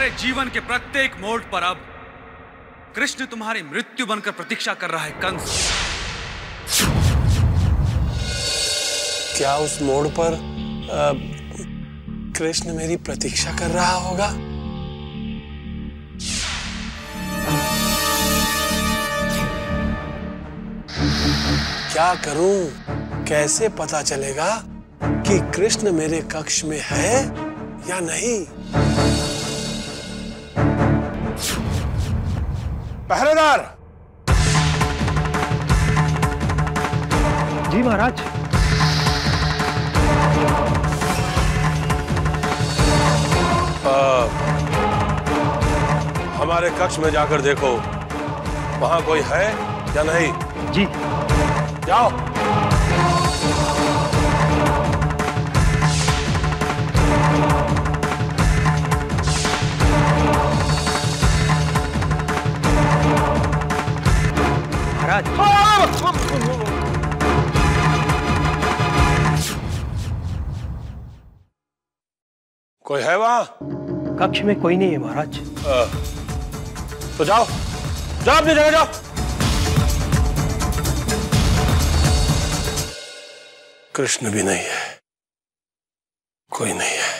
तुम्हारे जीवन के प्रत्येक मोड़ पर अब कृष्ण तुम्हारी मृत्यु बनकर प्रतीक्षा कर रहा है, कंस। क्या उस मोड़ पर कृष्ण मेरी प्रतीक्षा कर रहा होगा? क्या करूँ? कैसे पता चलेगा कि कृष्ण मेरे कक्ष में है या नहीं? पहरेदार। जी महाराज। हमारे कक्ष में जाकर देखो वहाँ कोई है या नहीं? जी। जाओ। God. कोई है वहाँ? कक्ष में कोई नहीं है महाराज। तो जाओ। जाओ अपनी जगह जाओ। कृष्ण भी नहीं है। कोई नहीं है।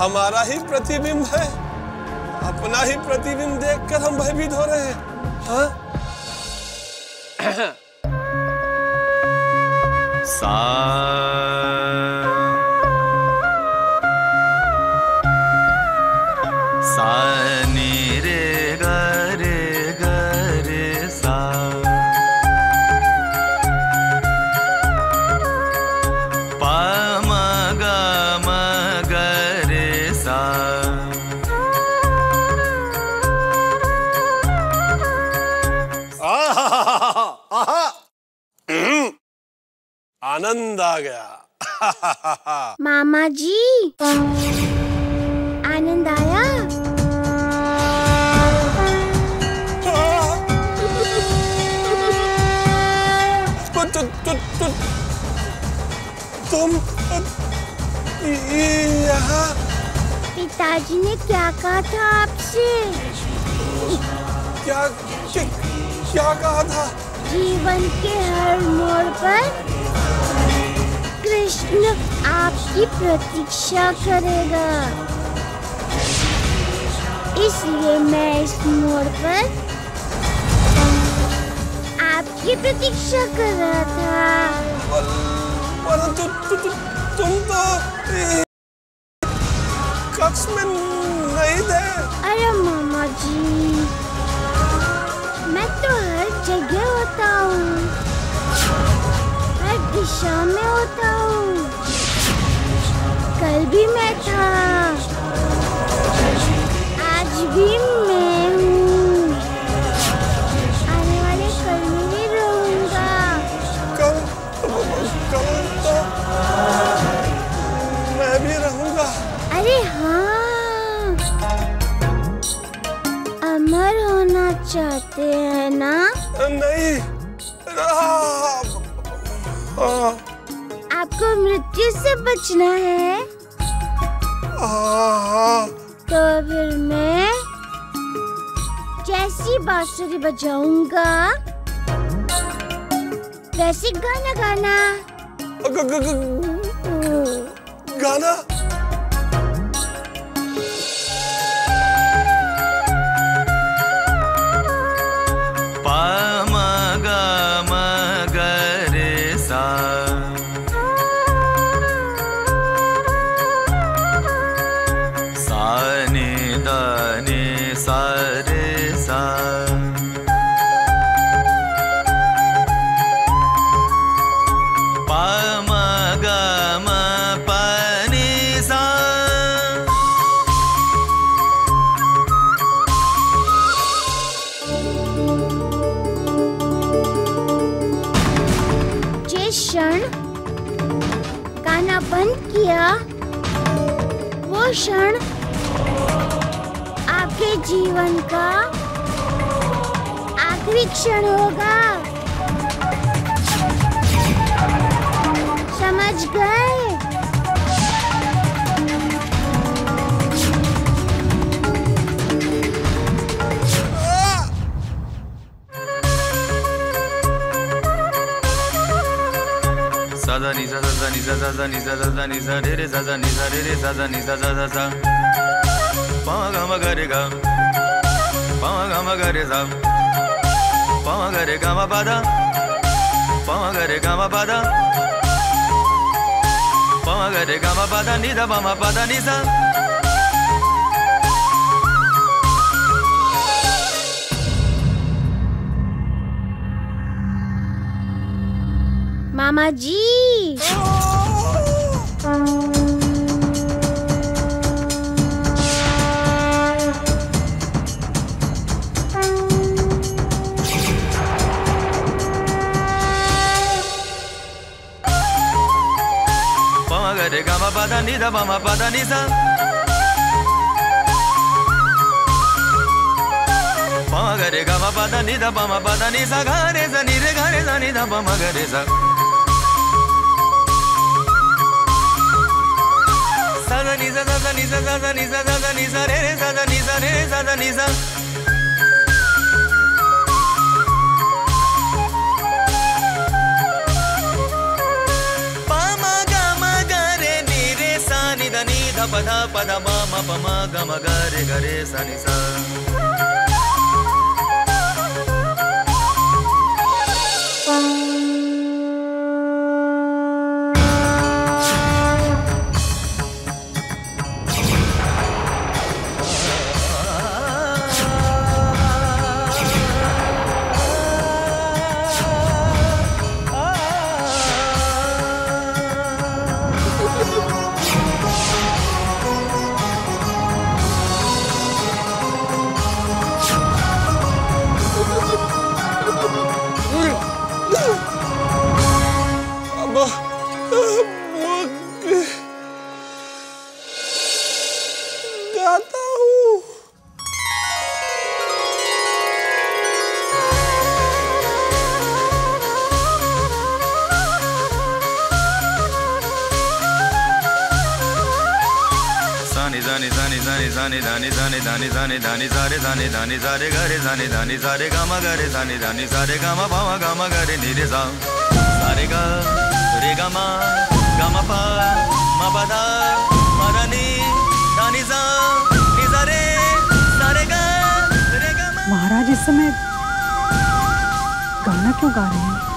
हमारा ही प्रतिबिंब है अपना ही प्रतिबिंब देखकर हम भयभीत हो रहे हैं हाँ? सा आनंद आ गया। मामा जी आनंद आया? तो, तो, तो, तुम यहाँ? पिताजी ने क्या कहा था आपसे? क्या क्या कहा था? जीवन के हर मोड़ पर कृष्ण आपकी प्रतीक्षा करेगा। इसलिए मैं इस मोड़ पर आपकी प्रतीक्षा कर रहा था। पर, तु, तु, तु, तुम तो कक्ष में नहीं थे। अरे मामा जी मैं तो हर जगह होता हूँ। हर दिशा में होता हूँ। कल भी मैं था। आज भी मैं हूँ। आने वाले कल में भी रहूँगा। कल कल तो मैं भी रहूँगा। अरे हाँ। अमर होना चाहते हैं ना? नहीं। आपको मृत्यु से बचना है। तो फिर मैं जैसी बांसुरी बजाऊँगा, वैसे गाना गाना। गाना? जीवन का आखिरी क्षण होगा समझ गए Sada ni sa sa sa ni sa sa sa ni sa sa sa ni sa re re sa sa ni sa re re sa ma pa da pa ga re ga ma pa da ni da pa ma pa da ni sa मामा जी పద నిద మమ పద నిస గరే గమ పద నిద పమ పద నిస గరే స నిద గరే స నిద పమ గరే స సద నిస సద నిస సద నిస సద నిస రే సద నిస రే సద నిస पध पद मा म प म ग पन ग रे गरे सनि स Dani zani dani zani dani zare zani dani zare gare zani dani zare gama gare zani dani zare gama pama gama gare ni re sa sare ga re gama gama pa ma pa da ma da ni dani za ni zare sare ga re gama महाराज इस समय गाना क्यों गा रहे हैं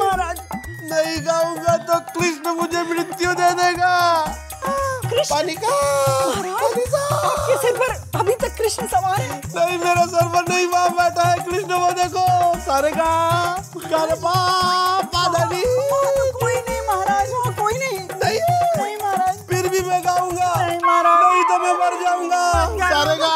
महाराज नहीं गाऊँगा तो कृष्ण मुझे मृत्यु दे देगा। आपके सिर पर अभी तक कृष्ण सवार है? नहीं मेरा सर पर नहीं वहाँ बैठा है कृष्ण वो देखो सरगा गमपा पादानी कोई नहीं महाराज वहाँ कोई नहीं। महाराज। फिर भी मैं गाऊँगा। नहीं महाराज। नहीं तो मैं मर जाऊँगा। सरगा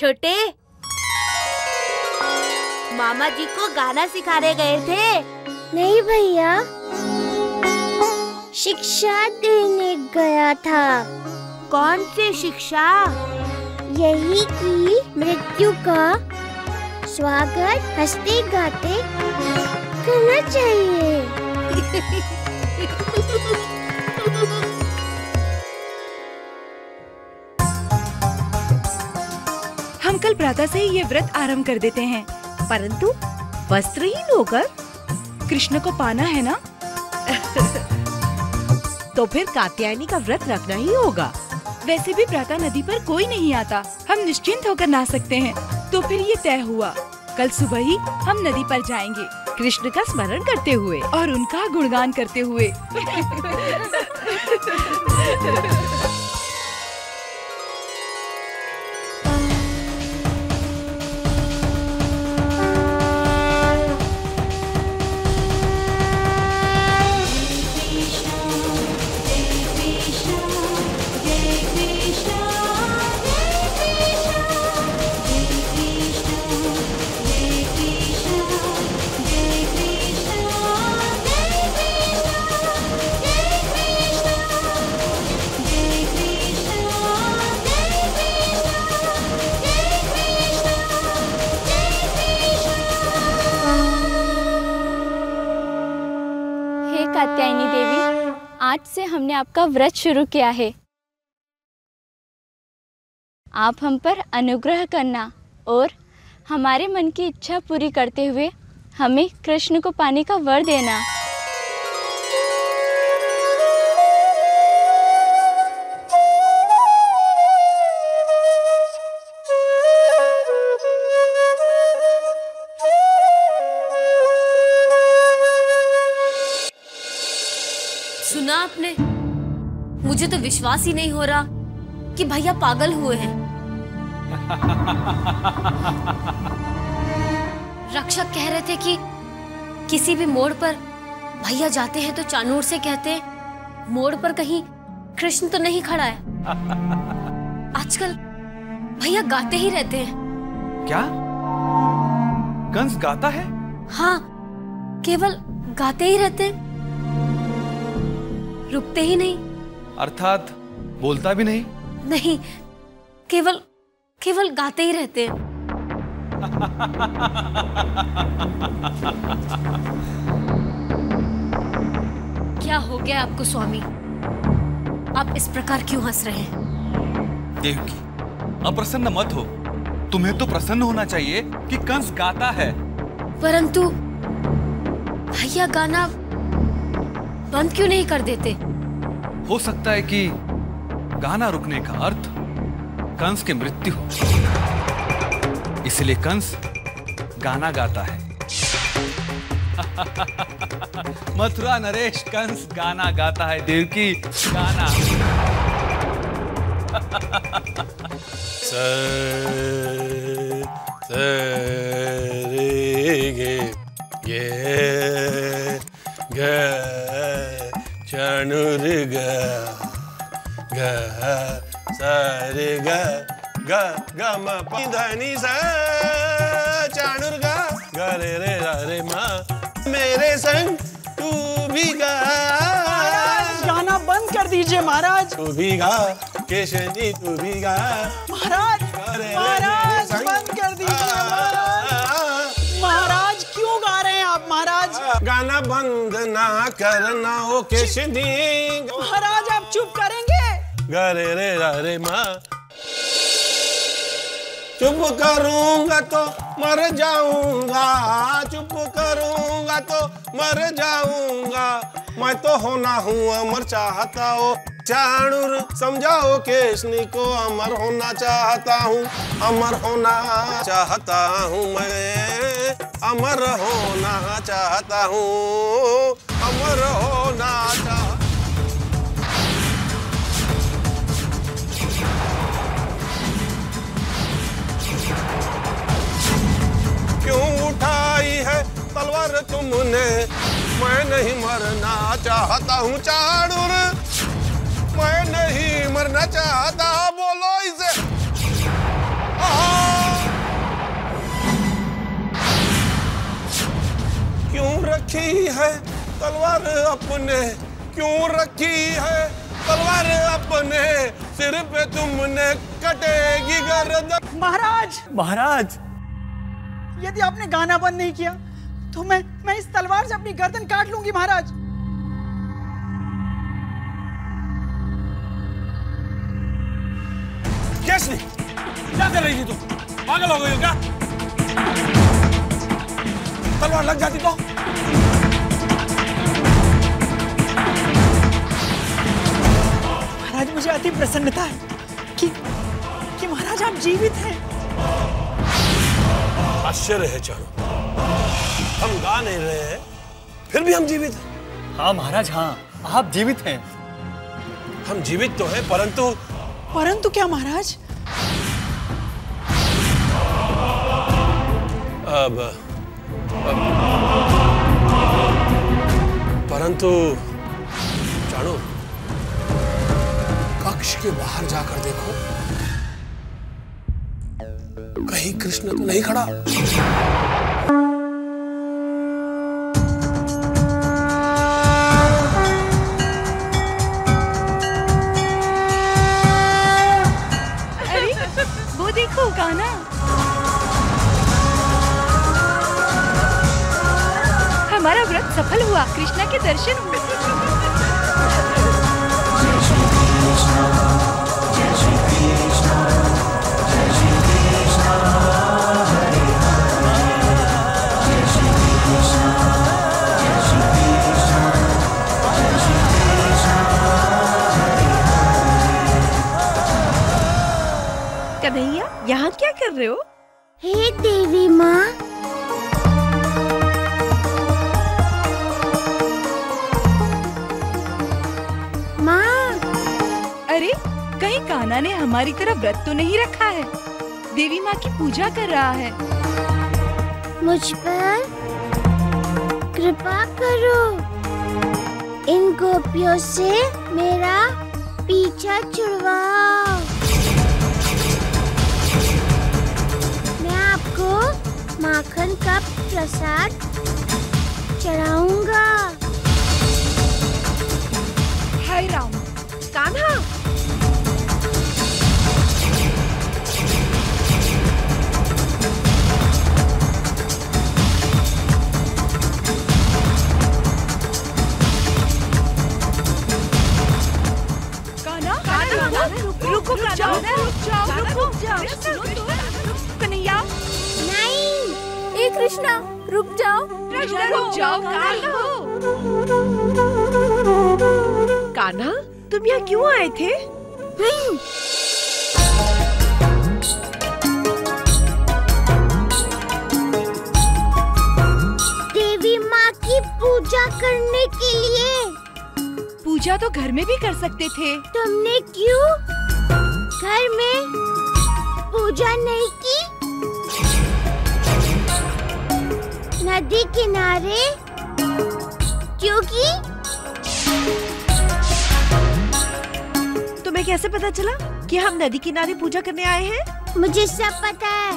छोटे। मामा जी को गाना सिखाने गए थे। नहीं भैया। शिक्षा देने गया था। कौन सी शिक्षा? यही कि मृत्यु का स्वागत हँसते गाते करना चाहिए। कल प्रातः से ही ये व्रत आरंभ कर देते हैं। परंतु वस्त्रहीन होकर कृष्ण को पाना है ना? तो फिर कात्यायनी का व्रत रखना ही होगा। वैसे भी प्रातः नदी पर कोई नहीं आता। हम निश्चिंत होकर नहा सकते हैं। तो फिर ये तय हुआ। कल सुबह ही हम नदी पर जाएँगे। कृष्ण का स्मरण करते हुए और उनका गुणगान करते हुए। आज से हमने आपका व्रत शुरू किया है। आप हम पर अनुग्रह करना और हमारे मन की इच्छा पूरी करते हुए हमें कृष्ण को पाने का वर देना। सुना आपने? मुझे तो विश्वास ही नहीं हो रहा कि भैया पागल हुए हैं। रक्षक कह रहे थे कि किसी भी मोड़ पर भैया जाते हैं तो चानूर से कहते हैं मोड़ पर कहीं कृष्ण तो नहीं खड़ा है। आजकल भैया गाते ही रहते हैं। क्या? कंस गाता है? हाँ केवल गाते ही रहते हैं। रुकते ही नहीं। अर्थात बोलता भी नहीं? नहीं केवल केवल गाते ही रहते हैं। क्या हो गया आपको स्वामी? आप इस प्रकार क्यों हंस रहे हैं? देवकी अप्रसन्न मत हो। तुम्हें तो प्रसन्न होना चाहिए कि कंस गाता है। परंतु भैया गाना बंद क्यों नहीं कर देते? हो सकता है कि गाना रुकने का अर्थ कंस की मृत्यु हो। इसलिए कंस गाना गाता है। मथुरा नरेश कंस गाना गाता है देवकी गाना। स स महाराज तू भी केशनी तू भी गा महाराज महाराज बंद कर दीजिए महाराज। महाराज क्यों गा रहे हैं आप महाराज? गाना बंद ना करना ओ केशनी महाराज आप चुप करेंगे? गरे रे रा रे माँ। चुप करूँगा तो मर जाऊँगा चुप करूँगा तो मर जाऊँगा। मैं तो होना हूँ अमर चाहता हो चाणुर समझाओ केशनी को अमर होना चाहता हूँ? अमर होना चाहता हूँ मैं। अमर होना चाहता हूँ। अमर होना चाहता क्यों उठाई है तलवार तुमने? मैं नहीं मरना चाहता हूँ चाणुर नहीं मरना चाहता बोलो इसे क्यों रखी है तलवार अपने? क्यों रखी है तलवार अपने? सिर पे तुमने कटेगी गर्द महाराज! महाराज! यदि आपने गाना बंद नहीं किया तो मैं मैं इस तलवार से अपनी गर्दन काट लूँगी महाराज। कैसली क्या कर रही थी तू? पागल हो गई हो क्या? तलवार लग जाती तो। महाराज मुझे अति प्रसन्नता है कि कि महाराज आप जीवित हैं। आश्चर्य है चाणू हम गा नहीं रहे हैं फिर भी हम जीवित हैं। हाँ महाराज हाँ आप जीवित हैं। हम जीवित तो हैं परंतु परंतु क्या महाराज? अब, अब। परंतु जानो कक्ष के बाहर जाकर देखो। कहीं कृष्ण तो नहीं खड़ा। वो ना? हमारा व्रत सफल हुआ। कृष्णा के दर्शन हुए। हमारी तरफ़ व्रत तो नहीं रखा है। देवी माँ की पूजा कर रहा है। मुझ पर कृपा करो। इन गोपियों से मेरा पीछा छुड़वाओ। मैं आपको माखन का प्रसाद चढ़ाऊँगा। हाय राम। कान्हा रुको जाओ रुक तो। कन्हैया। नहीं। ए कृष्णा रुक जाओ। रुक जाओ कान्हा। कान्हा। तुम यहाँ क्यों आए थे? देवी माँ की पूजा करने के लिए। पूजा तो घर में भी कर सकते थे। तुमने क्यों घर में पूजा नहीं की? नदी किनारे क्योंकि तुम्हें कैसे पता चला कि हम नदी किनारे पूजा करने आए हैं? मुझे सब पता है।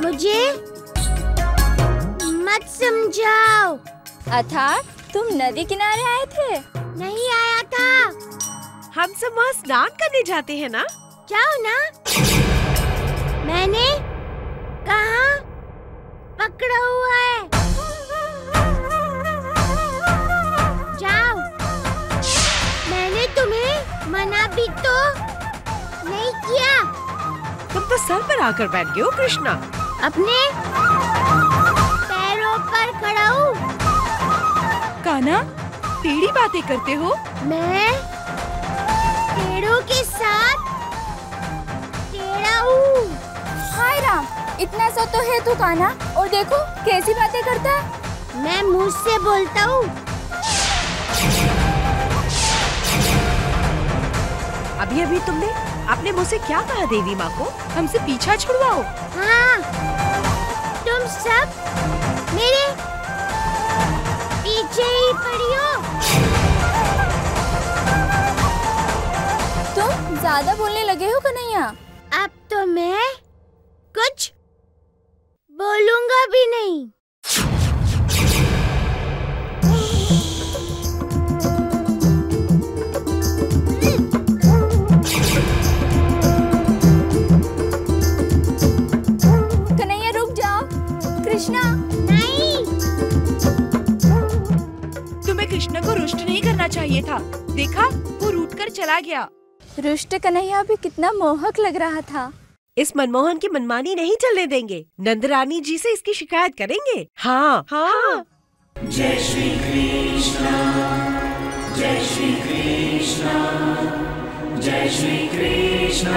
मुझे मत समझाओ। अर्थात तुम नदी किनारे आए थे। नहीं आया था। हम सब वहाँ स्नान करने जाते हैं ना? जाओ ना। मैंने कहा पकड़ा हुआ है। जाओ। मैंने तुम्हें मना भी तो नहीं किया। तुम तो सर पर आकर बैठ गए हो कृष्णा। अपने पैरों पर खड़ा हूँ। कान्हा टेढ़ी बातें करते हो? मैं पेड़ों के साथ? हूँ। हाय राम इतना सा तो है तू कान्हा। और देखो कैसी बातें करता है। मैं मुँह से बोलता हूँ। अभी अभी तुमने अपने मुँह से क्या कहा देवी माँ को? हमसे पीछा छुड़वाओ। हाँ तुम सब मेरे पीछे ही पड़ी हो। ज़्यादा बोलने लगे हो कन्हैया? अब तो मैं कुछ बोलूँगा भी नहीं। कन्हैया नहीं। तुम्हें कृष्ण को रुष्ट नहीं करना चाहिए था। देखा वो रूट कर चला गया। रुष्ट कन्हैया भी कितना मोहक लग रहा था। इस मनमोहन की मनमानी नहीं चलने देंगे। नंदरानी जी से इसकी शिकायत करेंगे। हाँ। हाँ। जय श्री कृष्ण जय श्री कृष्ण जय श्री कृष्ण